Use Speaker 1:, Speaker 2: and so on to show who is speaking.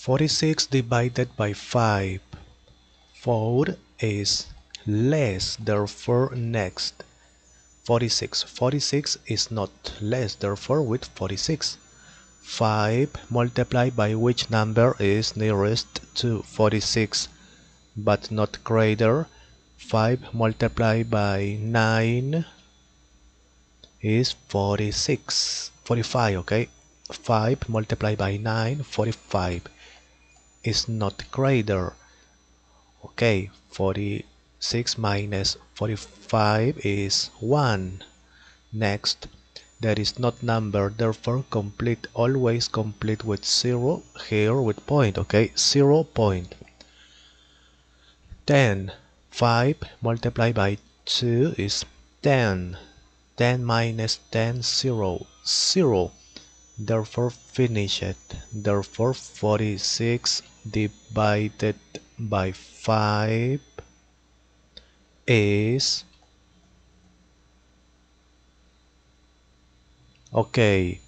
Speaker 1: 46 divided by 5 4 is less therefore next. 46 46 is not less therefore with 46 5 multiplied by which number is nearest to 46 but not greater. 5 multiplied by 9 is 46 45 okay? 5 multiplied by 9 45 is not greater. Okay 46 minus 45 is 1 next there is not number therefore complete always complete with 0 here with point okay 0 point. 10 5 multiplied by 2 is 10 10 minus 10 0 0 therefore finish it. Therefore 46 divided by 5 is okay